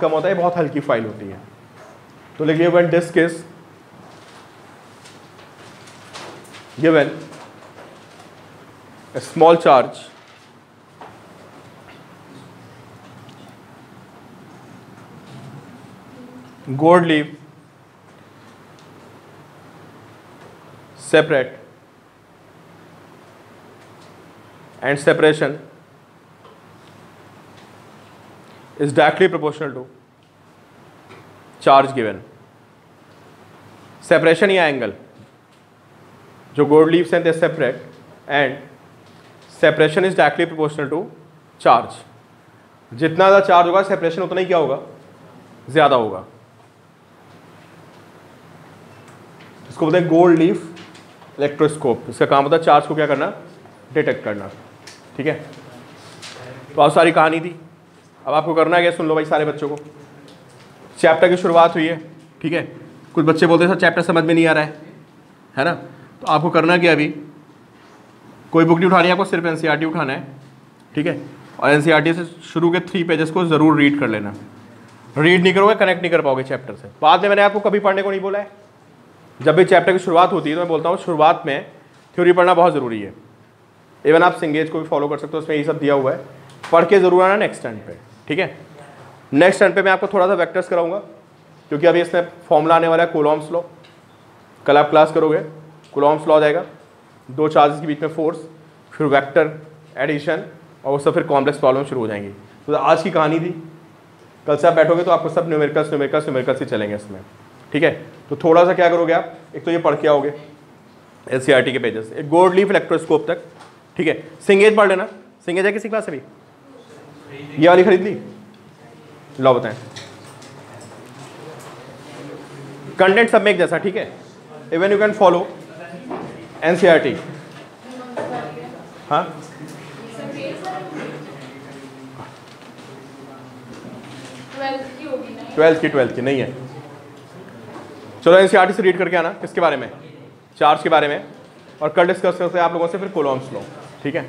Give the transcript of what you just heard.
कम होता है बहुत हल्की फ़ाइल होती है। तो लेकिन one disc is given a small charge gold leave separate and separation is directly proportional to. Charge given. Separation या angle. जो gold leaves हैं they separate. And separation is directly proportional to charge जितना ज़्यादा charge होगा separation उतना ही क्या होगा? ज़्यादा होगा. इसको बोलते हैं गोल्ड लीफ इलेक्ट्रोस्कोप इसका काम होता है चार्ज को क्या करना? डिटेक्ट करना. ठीक है? तो आप सारी कहानी थी अब आपको करना है? क्या सुन लो भाई सारे बच्चों को। चैप्टर की शुरुआत हुई है, ठीक है? कुछ बच्चे बोलते हैं, सर चैप्टर समझ में नहीं आ रहा है। है ना? तो आपको करना क्या अभी? कोई बुक नहीं उठानी है आपको, सिर्फ़ एन उठाना है, ठीक है? और एन से शुरू के थ्री पेजेस को ज़रूर रीड कर लेना। रीड नहीं करोगे कनेक्ट नहीं कर पाओगे चैप्टर से। बाद में मैंने आपको कभी पढ़ने को नहीं बोला है। जब भी चैप्टर की शुरुआत होती है तो मैं बोलता हूँ, शुरुआत में थ्योरी पढ़ना बहुत ज़रूरी है। इवन आप सिंगेज को भी फॉलो कर सकते हो, उसमें ये सब दिया हुआ है। पढ़ के ज़रूर आना नेक्स्ट टर्न पे। ठीक है? नेक्स्ट टर्न पे मैं आपको थोड़ा सा वैक्टर्स कराऊँगा, क्योंकि अभी इसमें फॉर्मूला आने वाला है कोलॉम्स लॉ कल आप क्लास करोगे कोलॉम्स लॉ जाएगा, दो चार्जेस के बीच में फोर्स फिर वेक्टर एडिशन और उससे फिर कॉम्प्लेक्स प्रॉब्लम शुरू हो जाएँगी। तो आज की कहानी थी। कल से आप बैठोगे तो आपको सब न्यूमेरिकल्स न्यूमेरिकल्स न्यूमेरिकल्स ही चलेंगे इसमें। ठीक है? तो थोड़ा सा क्या करोगे आप? एक तो ये पढ़ के आओगे एस के पेजेस एक गोल्ड लीफ इलेक्ट्रोस्कोप तक। ठीक है? सिंगेज पढ़ लेना। सिंगेज है किसी क्लास अभी ये वाली खरीद ली? लो बताएँ। कंटेंट सब में एक जैसा ठीक है? Even you can follow NCERT हाँ? ट्वेल्थ की ट्वेल्थ की नहीं है। चलो एनसीईआरटी से रीड करके आना किसके बारे में? चार्ज के बारे में। और कल डिस्कस करते हैं आप लोगों से फिर कोलॉम्स लो ठीक है?